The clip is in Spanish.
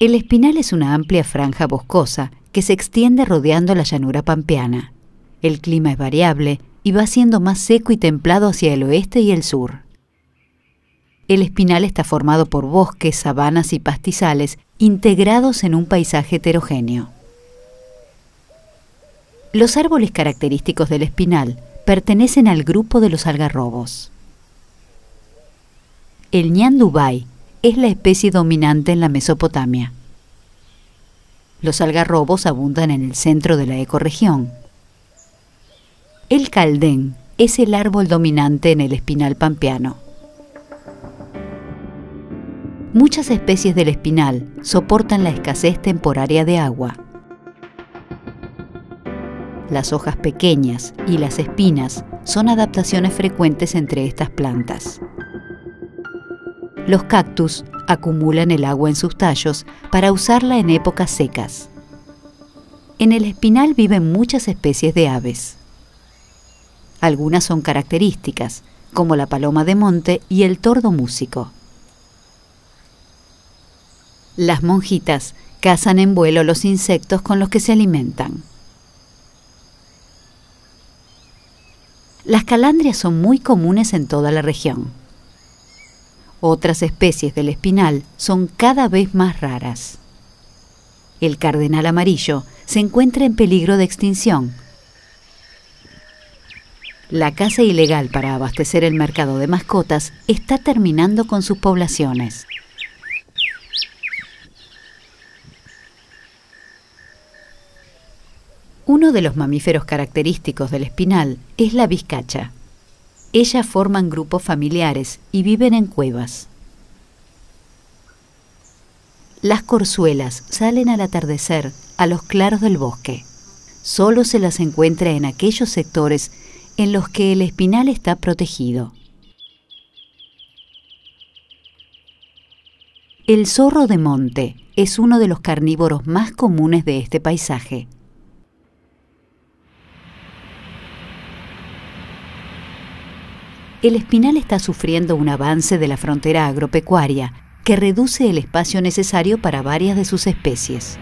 El espinal es una amplia franja boscosa que se extiende rodeando la llanura pampeana. El clima es variable y va siendo más seco y templado hacia el oeste y el sur. El espinal está formado por bosques, sabanas y pastizales integrados en un paisaje heterogéneo. Los árboles característicos del espinal pertenecen al grupo de los algarrobos. El ñan dubai es la especie dominante en la Mesopotamia. Los algarrobos abundan en el centro de la ecorregión. El caldén es el árbol dominante en el espinal pampeano. Muchas especies del espinal soportan la escasez temporaria de agua. Las hojas pequeñas y las espinas son adaptaciones frecuentes entre estas plantas. Los cactus acumulan el agua en sus tallos para usarla en épocas secas. En el espinal viven muchas especies de aves. Algunas son características, como la paloma de monte y el tordo músico. Las monjitas cazan en vuelo los insectos con los que se alimentan. Las calandrias son muy comunes en toda la región. Otras especies del espinal son cada vez más raras. El cardenal amarillo se encuentra en peligro de extinción. La caza ilegal para abastecer el mercado de mascotas está terminando con sus poblaciones. Uno de los mamíferos característicos del espinal es la vizcacha. Ellas forman grupos familiares y viven en cuevas. Las corzuelas salen al atardecer a los claros del bosque. Solo se las encuentra en aquellos sectores en los que el espinal está protegido. El zorro de monte es uno de los carnívoros más comunes de este paisaje. El espinal está sufriendo un avance de la frontera agropecuaria que reduce el espacio necesario para varias de sus especies.